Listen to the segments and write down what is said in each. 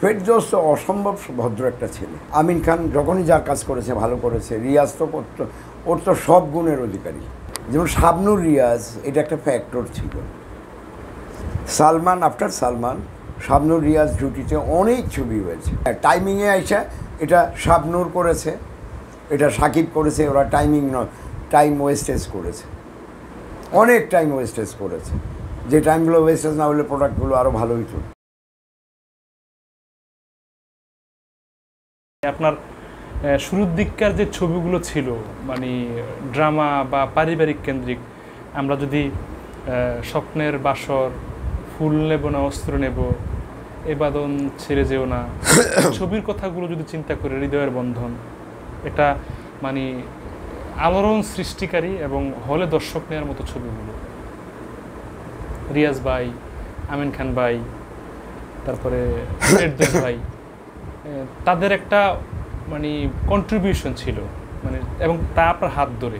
ফেরদোস তো অসম্ভব ভদ্র একটা ছেলে। আমিন খান যখনই যার কাজ করেছে, ভালো করেছে, রিয়াজ তো করতো, ওর তো সব গুণের অধিকারী। যেমন শাবনুর রিয়াজ, এটা একটা ফ্যাক্টর ছিল। সালমান আফটার সালমান, শাবনুর রিয়াজ জুটিতে অনেক ছবি হয়েছে। টাইমিংয়ে আইসা এটা শাবনুর করেছে, এটা সাকিব করেছে, ওরা টাইমিং নয় টাইম ওয়েস্টেজ করেছে। অনেক টাইম ওয়েস্টেজ করেছে। যে টাইমগুলো ওয়েস্টেজ না হলে প্রোডাক্টগুলো আরও ভালো হইতো আপনার শুরুর দিককার যে ছবিগুলো ছিল মানে ড্রামা বা পারিবারিক কেন্দ্রিক আমরা যদি স্বপ্নের বাসর ফুল নেব না অস্ত্র নেব এবাদন ছেড়ে যেও না ছবির কথাগুলো যদি চিন্তা করে হৃদয়ের বন্ধন এটা মানে আলোড়ন সৃষ্টিকারী এবং হলে দর্শক নেওয়ার মতো ছবিগুলো। রিয়াজ ভাই আমিন খান ভাই তারপরে ভাই তাদের একটা মানে কন্ট্রিবিউশন ছিল মানে এবং তা আপনার হাত ধরে।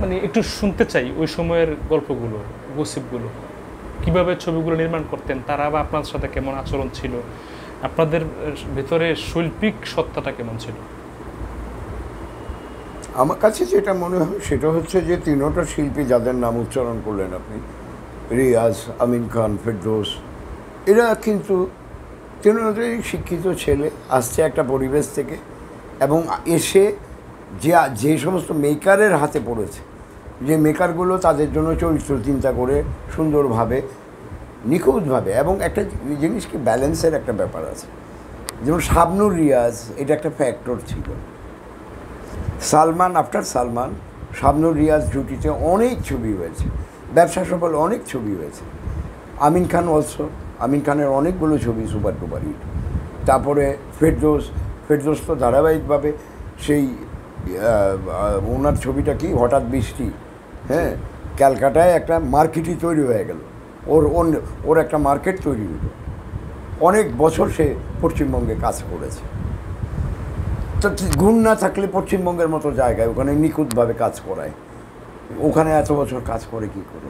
মানে একটু শুনতে চাই ওই সময়ের গল্পগুলো, গসিপগুলো। কীভাবে ছবিগুলো নির্মাণ করতেন তারা বা আপনার সাথে কেমন আচরণ ছিল? আপনাদের ভেতরে শৈল্পিক সত্তাটা কেমন ছিল? আমার কাছে যেটা মনে হয়, সেটা হচ্ছে যে তিনোটা শিল্পী যাদের নাম উচ্চারণ করলেন আপনি, রিয়াজ, আমিন খান, ফেরদোস, এরা কিন্তু তিনোটাই শিক্ষিত ছেলে আসছে একটা পরিবেশ থেকে এবং এসে যে যে সমস্ত মেকারের হাতে পড়েছে, যে মেকারগুলো তাদের জন্য চরিত্র চিন্তা করে সুন্দরভাবে, নিখুঁতভাবে এবং একটা জিনিস কি ব্যালেন্সের একটা ব্যাপার আছে। যেমন শাবনুর রিয়াজ, এটা একটা ফ্যাক্টর ছিল। সালমান, আফটার সালমান, শাবনুর রিয়াজ জুটিতে অনেক ছবি হয়েছে। ব্যবসা সফল অনেক ছবি হয়েছে। আমিন খান অলসো আমিন খানের অনেকগুলো ছবি সুপার টুপার হিট। তারপরে ফেরদোস ফেরদোস তো ধারাবাহিকভাবে সেই ওনার ছবিটা কি? হঠাৎ বৃষ্টি হ্যাঁ? ক্যালকাটায় একটা মার্কেটই তৈরি হয়ে গেল। ওর অন্য ওর একটা মার্কেট তৈরি হলো। অনেক বছর সে পশ্চিমবঙ্গে কাজ করেছে। তো গুণ না থাকলে পশ্চিমবঙ্গের মতো জায়গায় ওখানে নিখুঁতভাবে কাজ করায়? ওখানে এত বছর কাজ করে কি করে?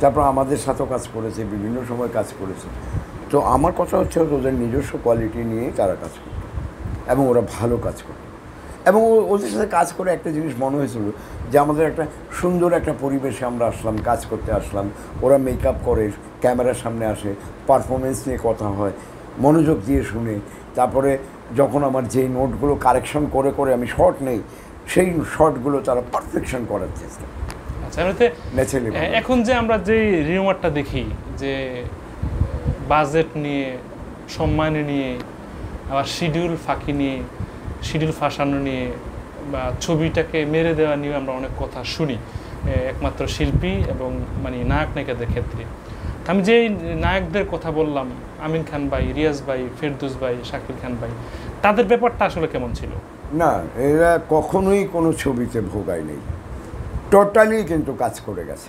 তারপর আমাদের সাথেও কাজ করেছে, বিভিন্ন সময় কাজ করেছে। তো আমার কথা হচ্ছে ওদের নিজস্ব কোয়ালিটি নিয়ে তারা কাজ করত এবং ওরা ভালো কাজ করত। এবং ওদের সাথে কাজ করে একটা জিনিস মনে হয়েছিল যে আমাদের একটা সুন্দর একটা পরিবেশে আমরা আসলাম, কাজ করতে আসলাম, ওরা মেকআপ করে, ক্যামেরার সামনে আসে পারফরমেন্স নিয়ে কথা হয়, মনোযোগ দিয়ে শুনে, তারপরে যখন আমার যে নোটগুলো কারেকশন করে করে আমি শর্ট নেই, সেই শর্টগুলো তারা পারফেকশন করার চেষ্টা আচ্ছা এমনিতে এখন যে আমরা যে রিউমারটা দেখি যে বাজেট নিয়ে সম্মান নিয়ে আবার শিডিউল ফাঁকি নিয়ে শিডিউল ফাঁসানো নিয়ে বা ছবিটাকে মেরে দেওয়া নিয়ে আমরা অনেক কথা শুনি একমাত্র শিল্পী এবং মানে নায়ক নায়িকাদের ক্ষেত্রে। আমি যে নায়কদের কথা বললাম আমিন খান ভাই রিয়াজ ভাই ফেরদৌস ভাই শাকিল খান ভাই তাদের ব্যাপারটা আসলে কেমন ছিল? না এরা কখনোই কোনো ছবিতে ভোগায় নেই। টোটালি কিন্তু কাজ করে গেছে।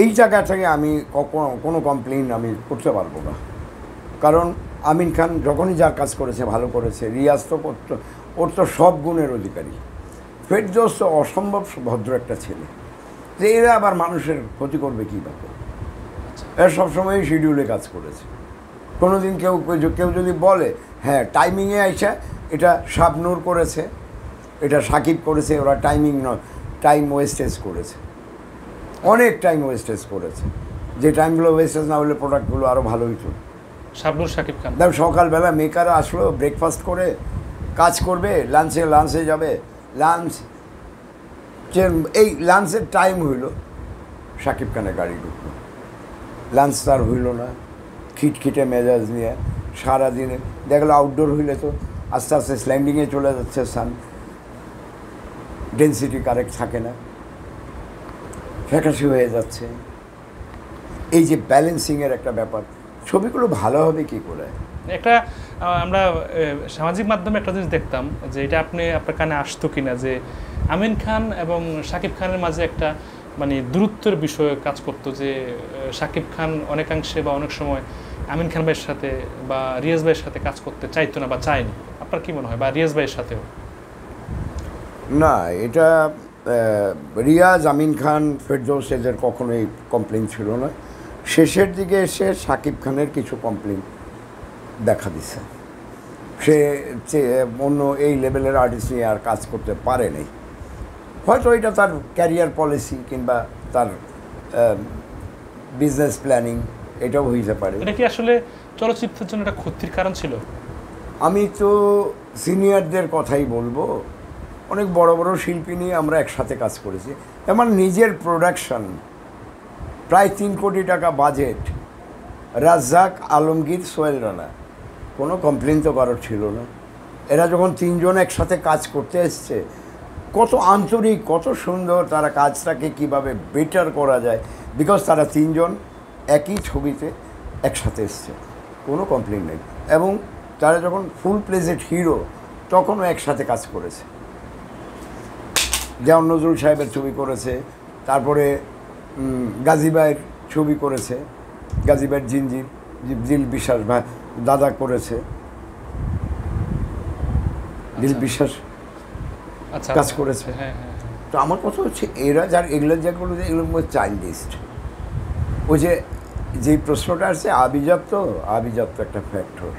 এই জায়গা থেকে আমি কখনো, কোনো কমপ্লেন আমি করতে পারব না। কারণ আমিন খান যখনই যার কাজ করেছে, ভালো করেছে, রিয়াজ তো ওর তো সব গুণের অধিকারী। ফেরদোস তো অসম্ভব ভদ্র একটা ছেলে। যে এরা আবার মানুষের ক্ষতি করবে কীভাবে এরা সবসময়ই শিডিউলে কাজ করেছে। কোনো দিন কেউ কেউ যদি বলে হ্যাঁ টাইমিংয়ে আইসা, এটা শাবনুর করেছে, এটা সাকিব করেছে, ওরা টাইমিং নয়। টাইম ওয়েস্টেজ করেছে। অনেক টাইম ওয়েস্টেজ করেছে। যে টাইমগুলো ওয়েস্টেজ না হলে প্রোডাক্টগুলো আরও ভালো হইতো। শাবনুর শাকিব খান। দেখো সকালবেলা মেকার আসলো ব্রেকফাস্ট করে কাজ করবে লাঞ্চে লাঞ্চে যাবে লাঞ্চ এই লাঞ্চের টাইম হইল সাকিব খানের গাড়ি ঢুকলো। লাঞ্চ তার হইল না। খিটখিটে মেজাজ নিয়ে সারাদিনে দেখল আউটডোর হইলে তো আস্তে আস্তে স্ল্যান্ডিংয়ে চলে যাচ্ছে সান ডেন্সিটি কারেক্ট থাকে না। ফ্যাকাশি হয়ে যাচ্ছে। এই যে ব্যালেন্সিংয়ের একটা ব্যাপার, ছবিগুলো ভালো হবে কি করে? একটা আমরা সামাজিক মাধ্যমে একটা জিনিস দেখতাম যে এটা আপনি, আপনার কানে আসতো কিনা যে আমিন খান এবং শাকিব খানের মাঝে একটা মানে দূরত্বের বিষয়ে কাজ করতো যে শাকিব খান অনেকাংশে বা অনেক সময় আমিন খান ভাইয়ের সাথে বা রিয়াজ ভাইয়ের সাথে কাজ করতে চাইতো না বা চায়নি। আপনার কি মনে হয়? বা রিয়াজ ভাইয়ের সাথেও? না এটা রিয়াজ আমিন খান ফেরদৌস এদের কখনোই কমপ্লেন ছিল না। শেষের দিকে এসে সাকিব খানের কিছু কমপ্লেন দেখা দিছে। সে অন্য এই লেভেলের আর্টিস্ট নিয়ে আর কাজ করতে পারেনি হয়তো এটা তার ক্যারিয়ার পলিসি কিংবা তার বিজনেস প্ল্যানিং এটাও হইতে পারে। এটা কি আসলে চলচ্চিত্রের জন্য একটা ক্ষতির কারণ ছিল? আমি তো সিনিয়রদের কথাই বলব। অনেক বড় বড় শিল্পী নিয়ে আমরা একসাথে কাজ করেছি। আমার নিজের প্রোডাকশন প্রায় তিন কোটি টাকা বাজেট রাজ্জাক, আলমগীর, সোহেল রানা। কোনো কমপ্লেন তো কারোর ছিল না। এরা যখন তিনজন একসাথে কাজ করতে এসছে, কত আন্তরিক, কত সুন্দর তারা কাজটাকে কীভাবে বেটার করা যায় বিকজ তারা তিনজন একই ছবিতে একসাথে এসছে। কোনো কমপ্লেন নেই। এবং তারা যখন ফুল প্লেজেড হিরো তখনও একসাথে কাজ করেছে। যেমন নজরুল সাহেবের ছবি করেছে তারপরে গাজীবাইয়ের ছবি করেছে গাজীবাইয়ের জিনজির দিল বিশ্বাস ভাই দাদা করেছে। দিল আচ্ছা। বিশ্বাস আচ্ছা। কাজ করেছে। হ্যাঁ হ্যাঁ তো আমার কথা হচ্ছে এরা যার এগুলো যেগুলো এগুলোর মধ্যে চাইল্ডিস্ট ওই যে যে প্রশ্নটা আসছে আভিজাত্য আভিজাত্য একটা ফ্যাক্টর